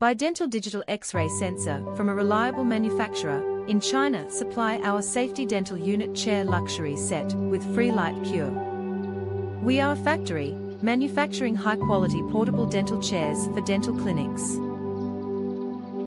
Buy dental digital X-ray sensor from a reliable manufacturer. In China, supply our safety dental unit chair luxury set with free light cure. We are a factory, manufacturing high-quality portable dental chairs for dental clinics.